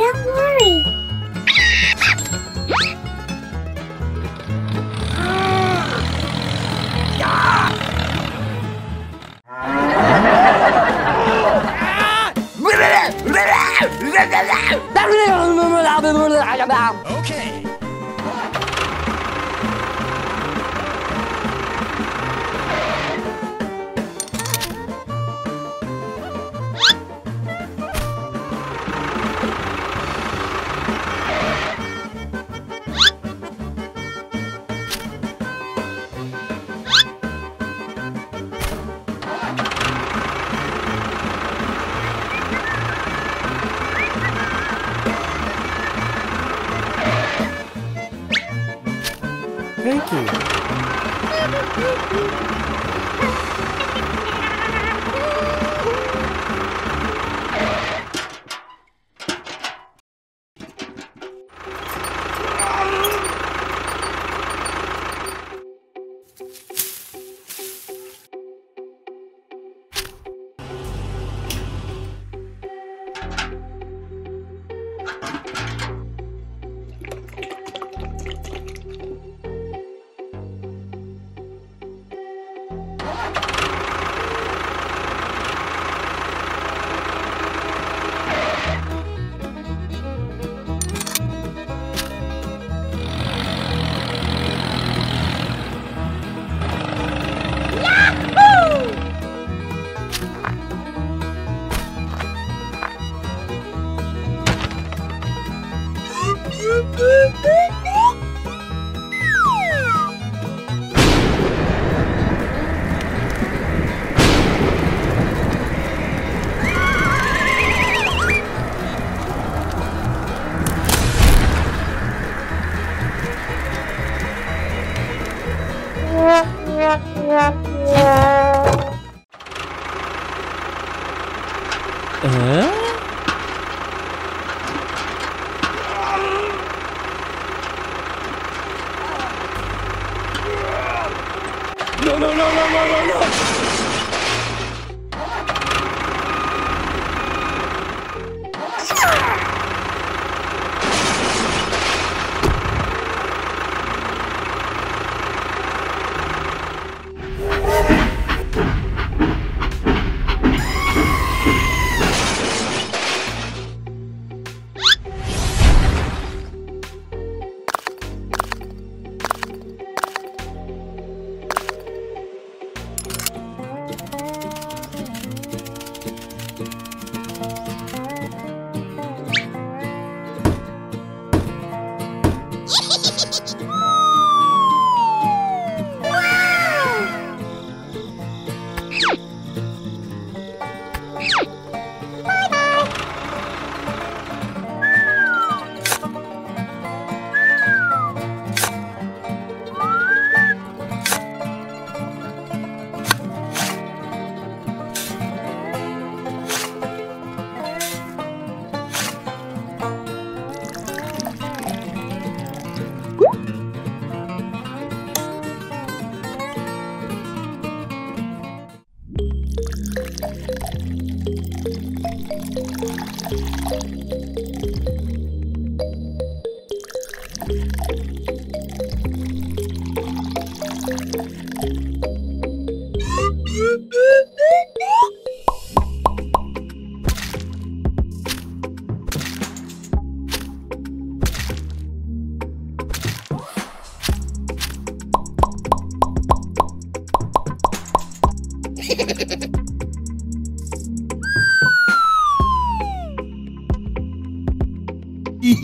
don't worry. Thank you.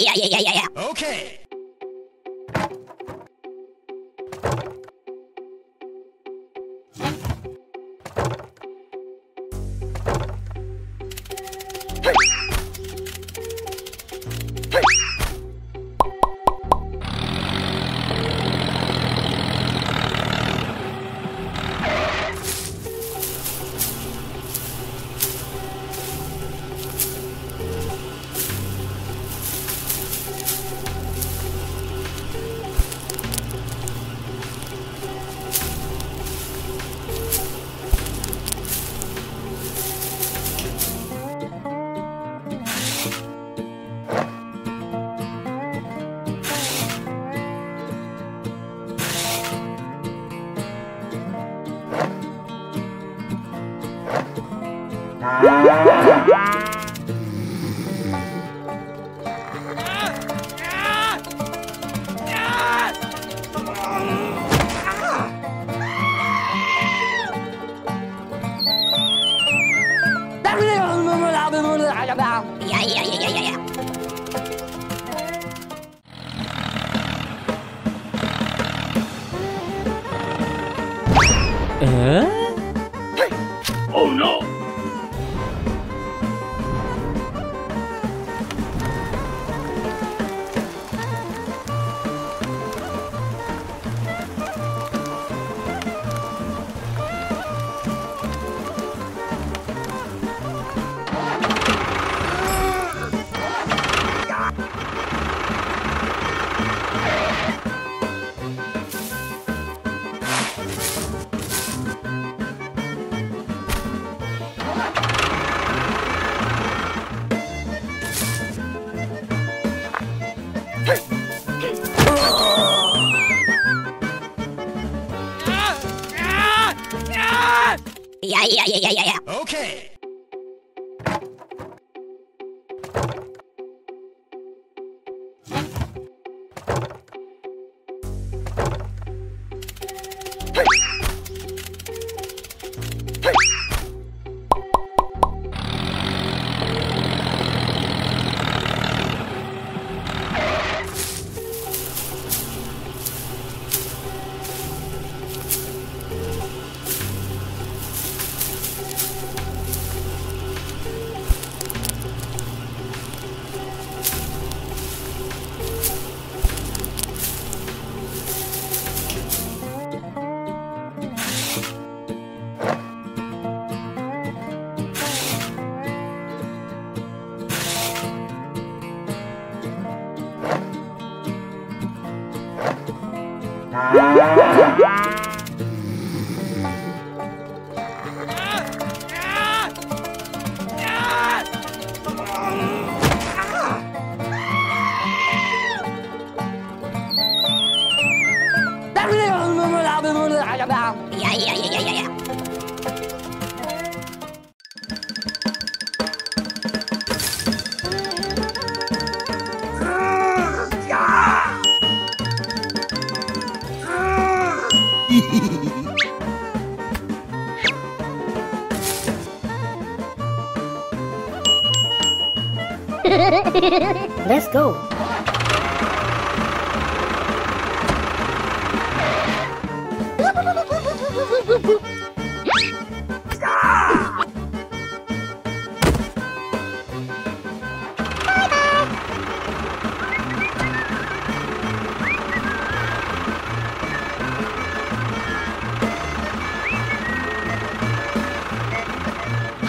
yeah, yeah, yeah,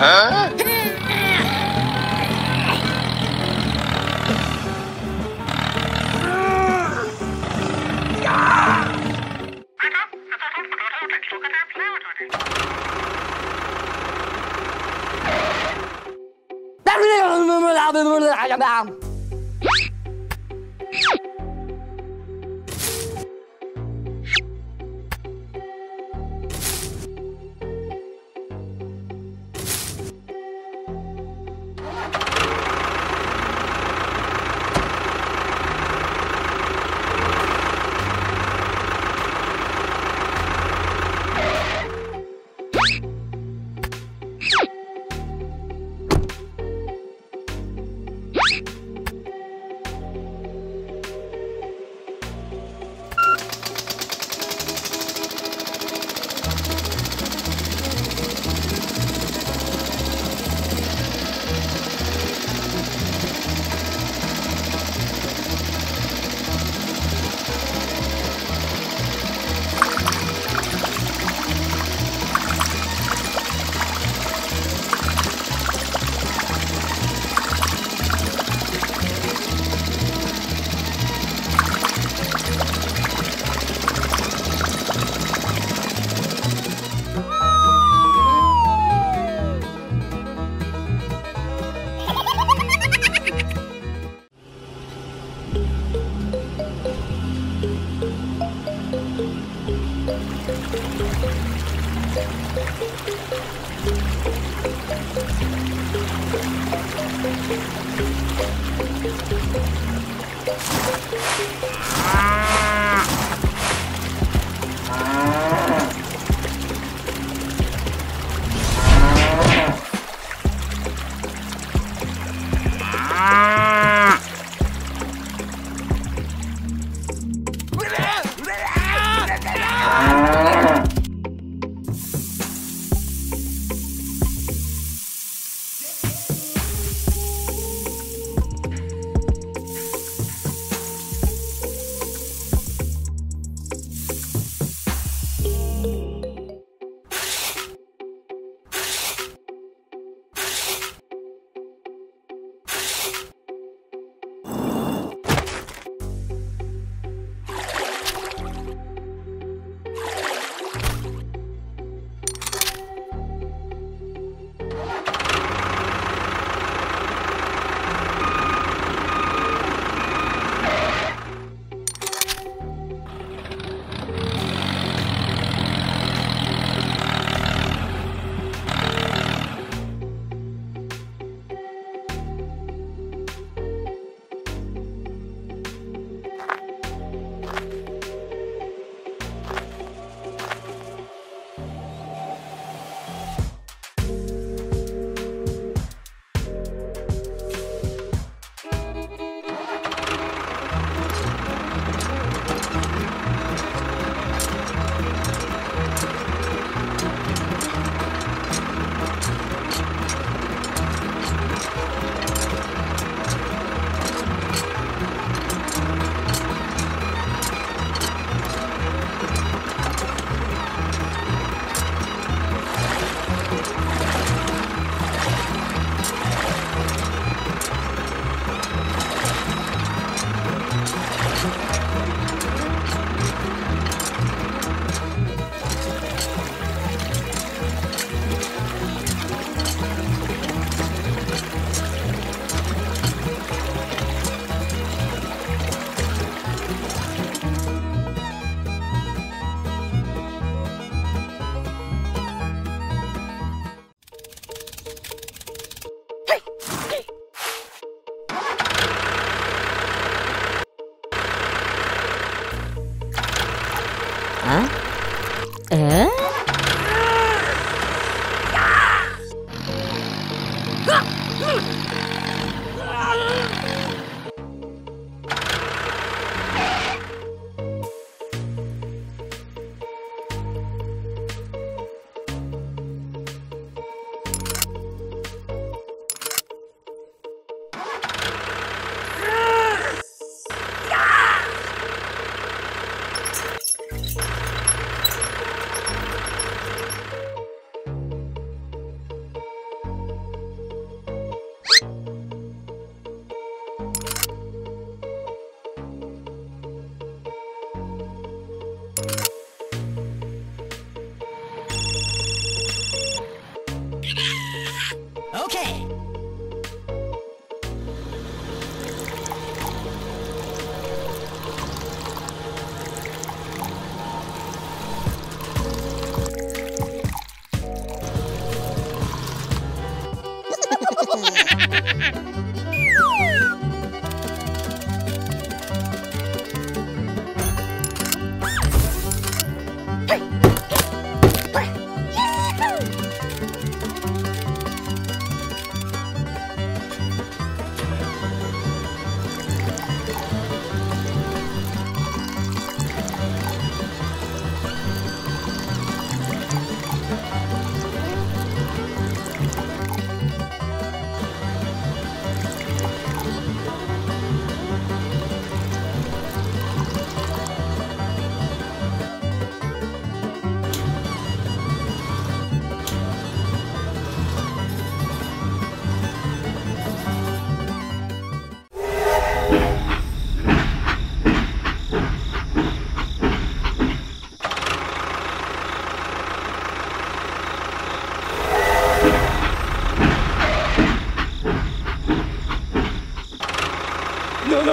Hä?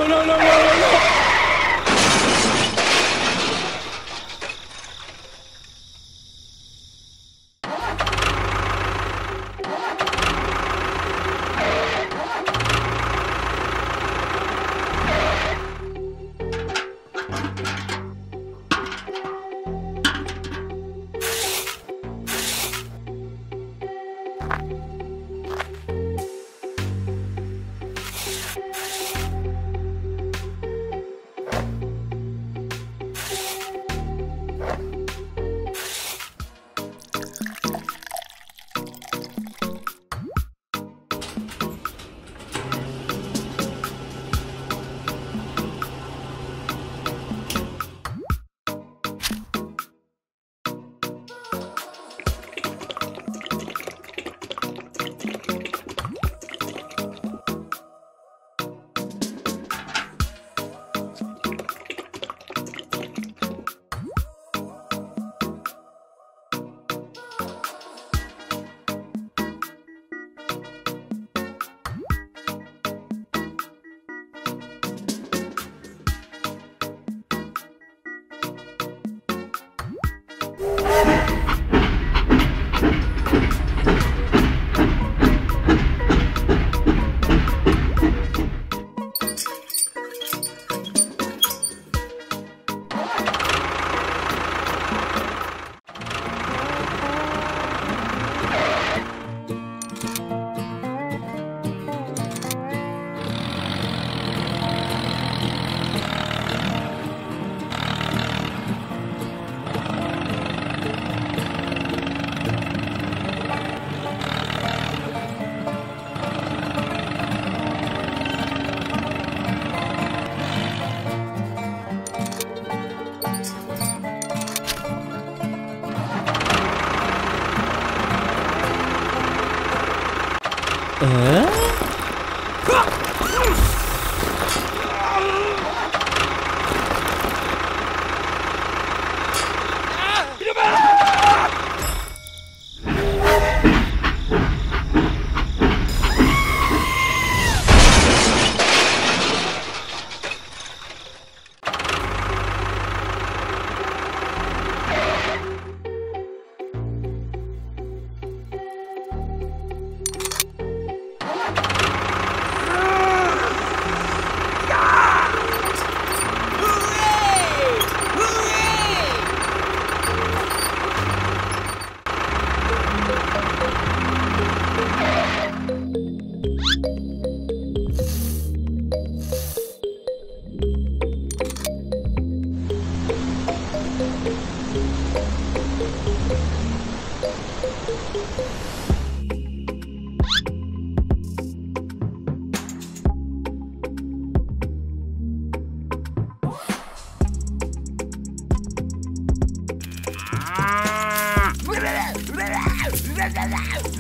No, no, no, no, no,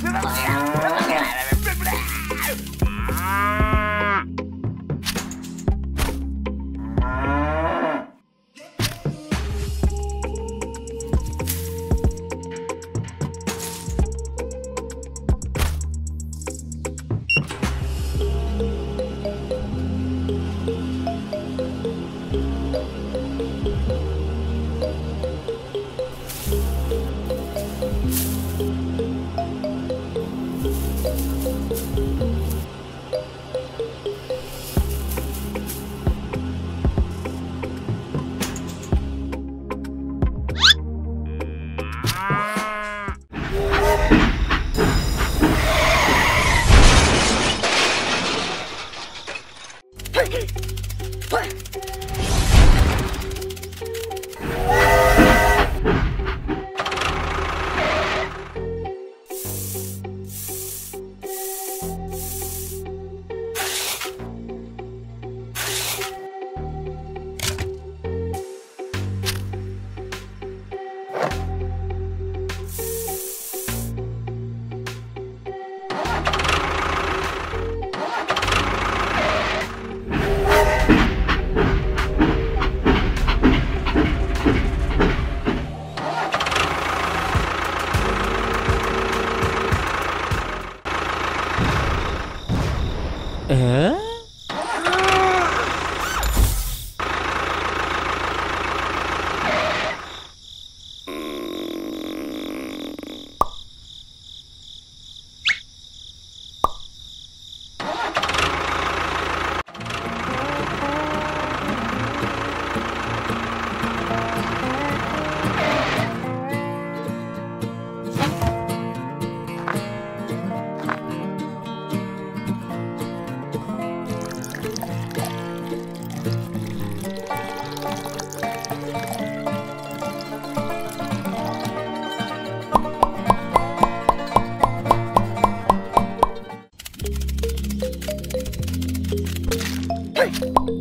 ¡Me va a 诶 Hey!